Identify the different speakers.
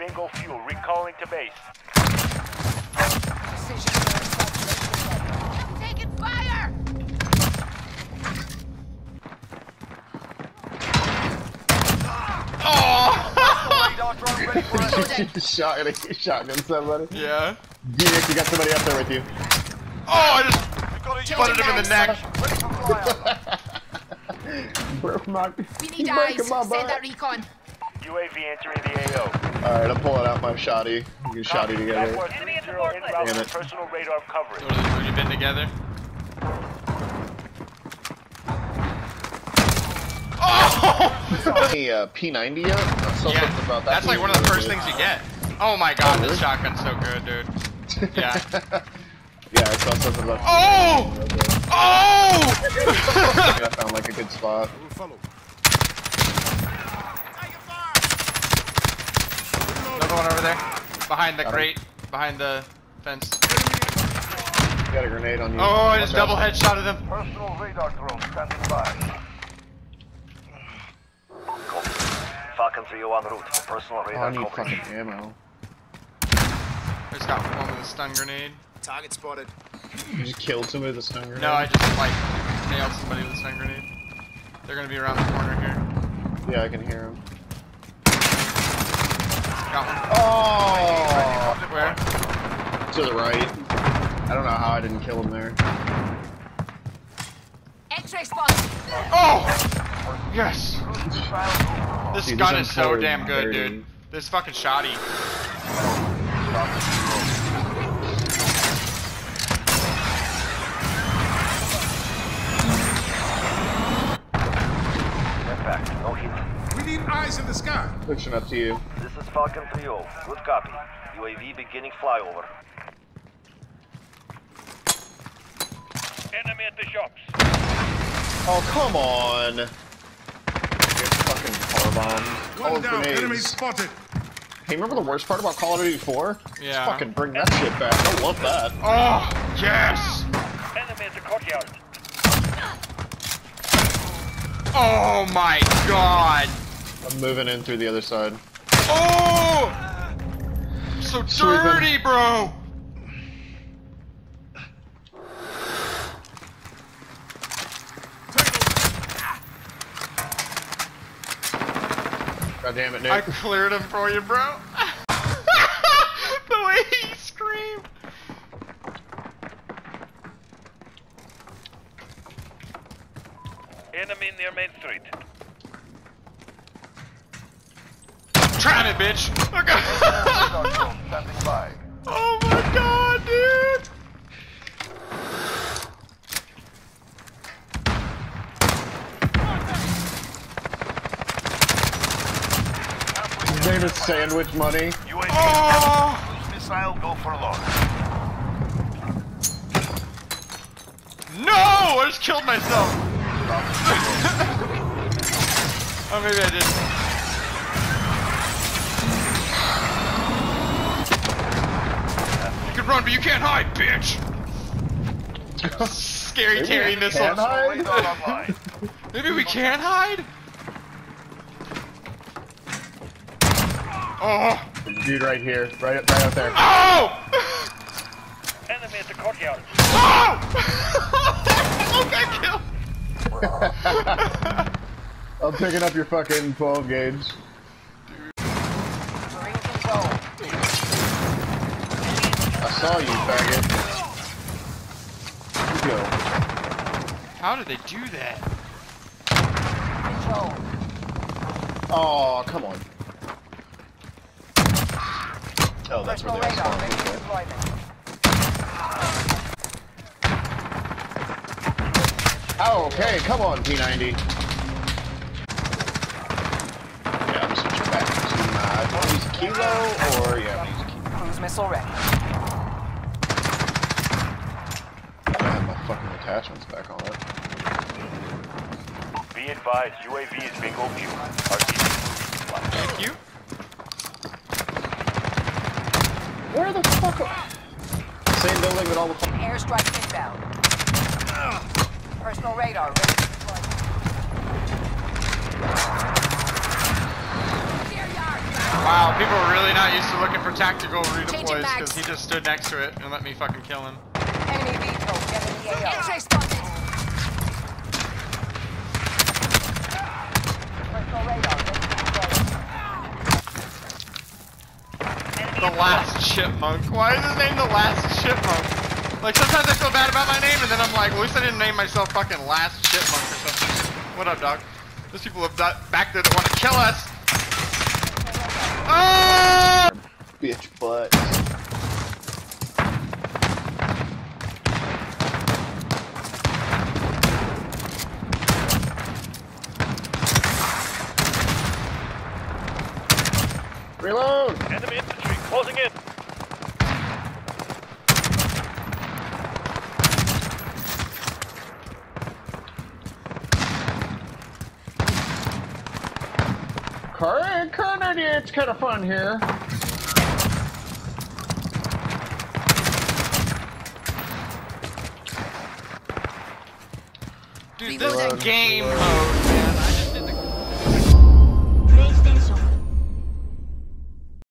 Speaker 1: bingo fuel. Recalling to base.
Speaker 2: I'm taking fire!
Speaker 1: Radar drone ready for us.
Speaker 3: shotgun, shotgun somebody.
Speaker 4: Yeah.
Speaker 3: Phoenix, you got somebody up there with you.
Speaker 4: Oh, I just
Speaker 1: We've got a
Speaker 4: butted him in the neck.
Speaker 1: Ready for flyover.
Speaker 3: Broke my,
Speaker 2: We need eyes. Send that recon.
Speaker 1: UAV entering the AO.
Speaker 3: Alright, I'm pulling out my shotty. We can shotty together.
Speaker 1: Jaguar 3-0 en
Speaker 3: Damn it.
Speaker 1: personal radar coverage.
Speaker 4: What have you- what have you been together? Oh!
Speaker 3: Any uh, P90 yet? I
Speaker 4: yeah,
Speaker 3: something about that.
Speaker 4: that's like one of the first
Speaker 3: good.
Speaker 4: things you get. Oh my god,
Speaker 3: really?
Speaker 4: this shotgun's so good, dude. Yeah.
Speaker 3: yeah, I saw something about.
Speaker 4: Oh! Oh!
Speaker 3: I found like a good spot.
Speaker 4: Another one over there. Behind the
Speaker 3: Got him.
Speaker 4: Behind the fence.
Speaker 3: Got a grenade on you.
Speaker 4: Oh, I just
Speaker 3: Watch out.
Speaker 4: double headshotted him.
Speaker 1: Personal radar drone standing by. Falcon 3 en route for personal
Speaker 3: Oh, I need
Speaker 1: coverage.
Speaker 3: fucking ammo.
Speaker 4: I just got one with a stun grenade.
Speaker 5: Target spotted.
Speaker 3: You just killed somebody with a stun grenade?
Speaker 4: No, I just like nailed somebody with a stun grenade. They're gonna be around the corner here.
Speaker 3: Yeah, I can hear him.
Speaker 4: Got one.
Speaker 3: Oh!
Speaker 4: Where?
Speaker 3: To the right. I don't know how I didn't kill him there.
Speaker 2: X-ray spot.
Speaker 4: Oh! Yes! This
Speaker 3: Dude,
Speaker 4: gun
Speaker 3: this
Speaker 4: is so damn good,
Speaker 3: dirty.
Speaker 4: dude. This fucking shoddy.
Speaker 1: Get back. No hit.
Speaker 5: We need eyes in the sky.
Speaker 3: Pushing up to you.
Speaker 1: This is Falcon 3 Good copy. UAV beginning flyover. Enemy at the shops.
Speaker 3: Oh, come on! Get fucking car bombed. All
Speaker 5: One down.
Speaker 3: grenades.
Speaker 5: Enemy spotted.
Speaker 3: Hey, remember the worst part about Call of Duty 4?
Speaker 4: Yeah.
Speaker 3: Fucking bring that shit back. I love that.
Speaker 4: Oh! Yes!
Speaker 1: Enemy at the courtyard.
Speaker 4: Oh my god!
Speaker 3: I'm moving in through the other side.
Speaker 4: Oh! So
Speaker 3: Sweeping.
Speaker 4: dirty, bro!
Speaker 3: God damn it, Nick.
Speaker 4: I cleared him for you, bro. the way he screamed.
Speaker 1: Enemy near Main Street.
Speaker 4: Trying it, bitch. Okay.
Speaker 1: Radar drone standing by.
Speaker 4: oh my god, dude.
Speaker 3: His name is Sandwich Money.
Speaker 1: UAV
Speaker 4: Oh!
Speaker 1: cruise missile go for launch.
Speaker 4: No! I just killed myself. oh, maybe I didn't. You can run, but you can't hide, bitch. Scary
Speaker 3: Maybe
Speaker 4: Terry
Speaker 3: I
Speaker 4: missile.
Speaker 3: can hide?
Speaker 4: Maybe we can hide? Oh!
Speaker 3: Dude right here. Right, up, right out there.
Speaker 4: Oh!
Speaker 1: Enemy at the courtyard.
Speaker 4: Oh! okay, kill.
Speaker 3: I'm picking up your fucking 12 gauge. Saw you, faggot. You go.
Speaker 4: How did they do that?
Speaker 2: Control.
Speaker 3: Oh, come on. Oh, that's where they're
Speaker 2: radar ready for
Speaker 3: spawning.
Speaker 2: deployment.
Speaker 3: Oh, okay, come on, P90. Yeah, I'm switching back to my. I use Kilo, or yeah, I'm use Kilo.
Speaker 2: Cruise missile ready.
Speaker 3: I have my fucking attachments back on it.
Speaker 1: Be advised, UAV is bingo fuel.
Speaker 4: Thank you.
Speaker 3: Where the fuck? Are... Same building with all the. fu-
Speaker 2: Airstrike inbound. Personal radar ready for deployment.
Speaker 4: Wow, people are really not used to looking for tactical
Speaker 6: Changing
Speaker 4: redeploys because he just stood next to it and let me fucking kill him.
Speaker 2: Enemy The
Speaker 4: last chipmunk. Why is his name the last chipmunk? Like sometimes I feel bad about my name and then I'm like, at least I didn't name myself fucking last chipmunk or something. What up, dog? There's people that- back there that want to kill us. Oh!
Speaker 3: Bitch butt. Reload!
Speaker 7: Enemy infantry closing in.
Speaker 3: Car Carnage, it's kind of fun here.
Speaker 4: Dude, this
Speaker 6: Reloading.
Speaker 4: game mode,